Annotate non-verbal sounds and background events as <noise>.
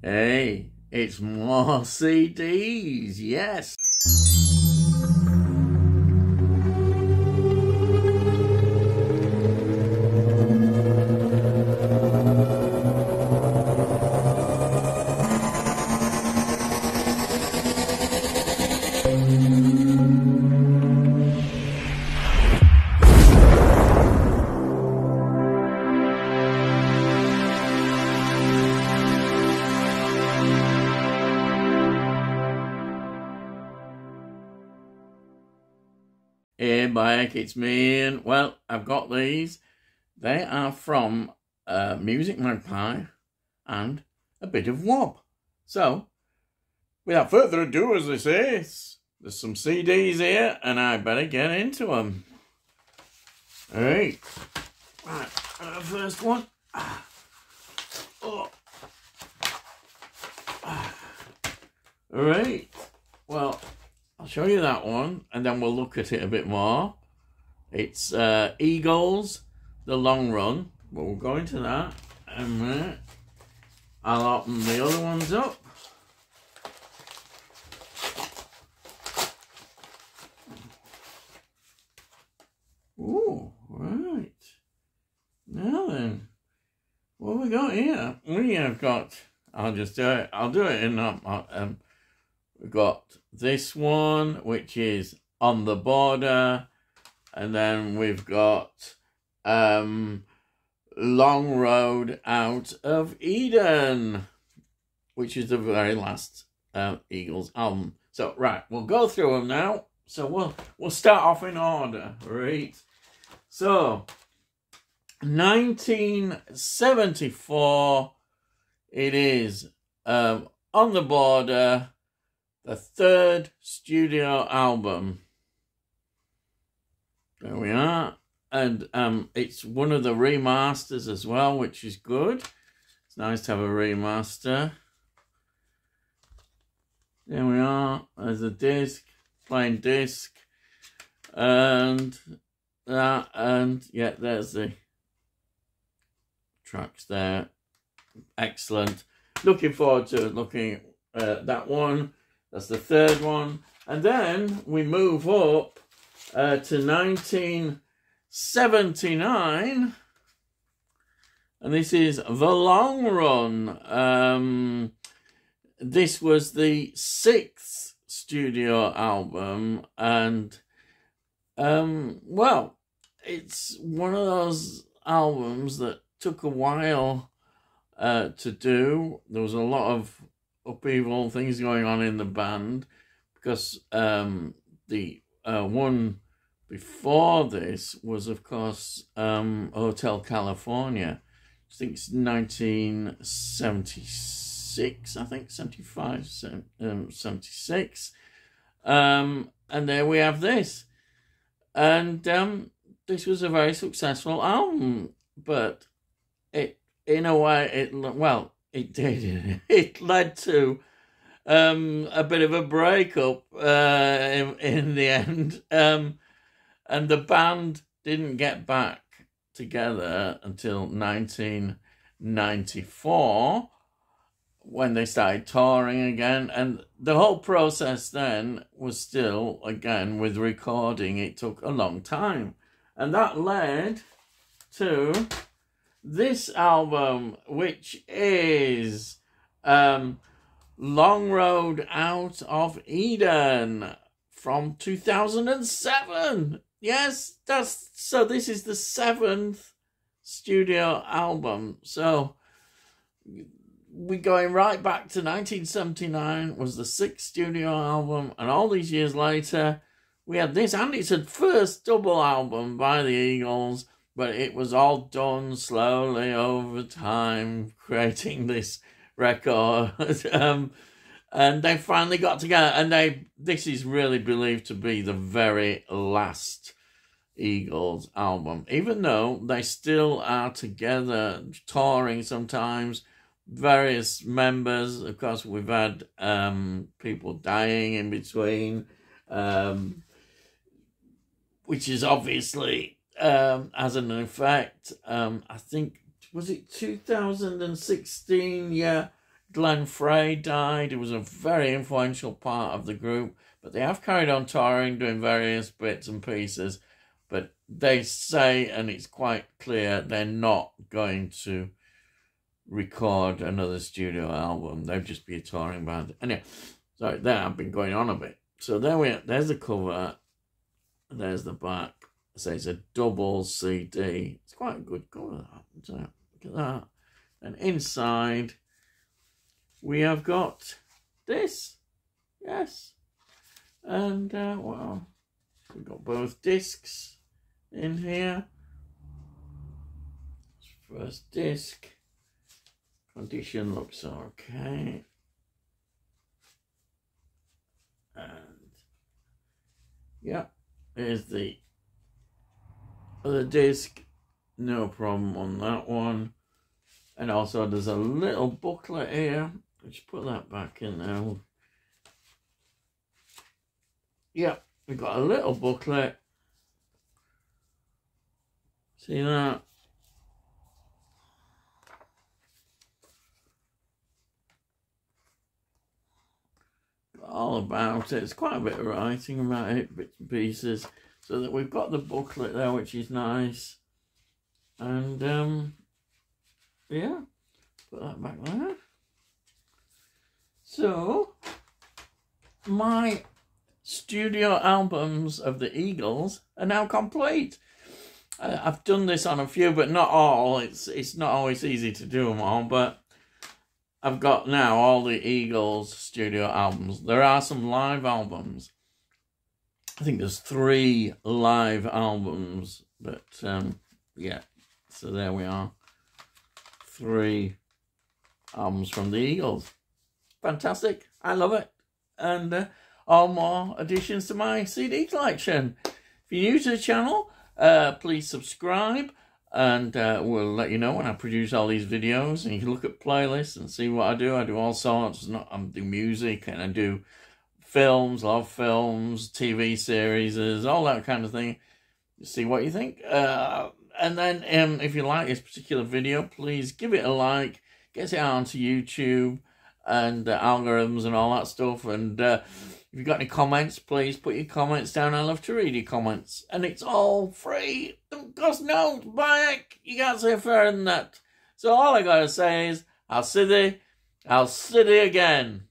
Hey, it's more <laughs> CDs, yes. Mike, it's me, and well, I've got these. They are from uh, Music Magpie and a bit of Wob. So, without further ado, as they say, there's some CDs here, and I better get into them. All right, right, uh, first one. Oh. All right, well, show you that one and then we'll look at it a bit more. It's uh, Eagles, The Long Run. But we'll go into that in a minute. I'll open the other ones up. Ooh, right. Now then, what we got here? We have got, I'll just do it, I'll do it in, um we've got this one, which is on the border, and then we've got um, Long Road Out of Eden, which is the very last uh, Eagles album. So right, we'll go through them now. So we'll we'll start off in order, right? So 1974, it is um, on the border the third studio album. There we are. And um, it's one of the remasters as well, which is good. It's nice to have a remaster. There we are. There's a disc, plain disc. And that, and yeah, there's the tracks there. Excellent. Looking forward to looking at that one. That's the third one. And then we move up uh, to 1979. And this is The Long Run. Um, this was the sixth studio album. And, um, well, it's one of those albums that took a while uh, to do. There was a lot of upheaval, things going on in the band, because um, the uh, one before this was, of course, um, Hotel California. I think it's 1976, I think, 75, um, 76. Um, and there we have this. And um, this was a very successful album, but it, in a way, it, well, it did. <laughs> It led to um, a bit of a breakup uh, in, in the end. Um, and the band didn't get back together until 1994 when they started touring again. And the whole process then was still, again, with recording, it took a long time. And that led to this album, which is um, Long Road Out of Eden from 2007. Yes, that's so. This is the seventh studio album. So we're going right back to 1979. Was the sixth studio album, and all these years later, we had this, and it's a first double album by the Eagles but it was all done slowly over time, creating this record. <laughs> um, and they finally got together, and they this is really believed to be the very last Eagles album, even though they still are together, touring sometimes. Various members, of course, we've had um, people dying in between, um, which is obviously um, as an effect. Um, I think was it 2016? Yeah, Glenn Frey died. He was a very influential part of the group, but they have carried on touring, doing various bits and pieces. But they say, and it's quite clear, they're not going to record another studio album. They'll just be a touring band. Anyway, sorry, there I've been going on a bit. So there we are. There's the cover. There's the back. It it's a double CD. It's quite a good cover. That. Look at that. And inside, we have got this. Yes. And, uh, well, we've got both discs in here. First disc. Condition looks okay. And, yeah, there's the other disc. No problem on that one. And also there's a little booklet here. Let's put that back in there. Yep, we've got a little booklet. See that? all about it. It's quite a bit of writing about it, bits and pieces. So that we've got the booklet there, which is nice. And, um, yeah, put that back there. So, my studio albums of the Eagles are now complete. I've done this on a few, but not all. It's it's not always easy to do them all, but I've got now all the Eagles studio albums. There are some live albums. I think there's three live albums, but um, yeah. So there we are. Three albums from the Eagles. Fantastic. I love it. And uh, all more additions to my CD collection. If you're new to the channel, uh, please subscribe and uh, we'll let you know when I produce all these videos. And you can look at playlists and see what I do. I do all sorts. Not I do music and I do films, love films, TV series, all that kind of thing. See what you think. Uh, and then um, if you like this particular video, please give it a like. Get it out onto YouTube and uh, algorithms and all that stuff. And uh, if you've got any comments, please put your comments down. I love to read your comments. And it's all free. Cost no it. You can't say fairer than that. So all I gotta say is, I'll see thee. I'll see thee again.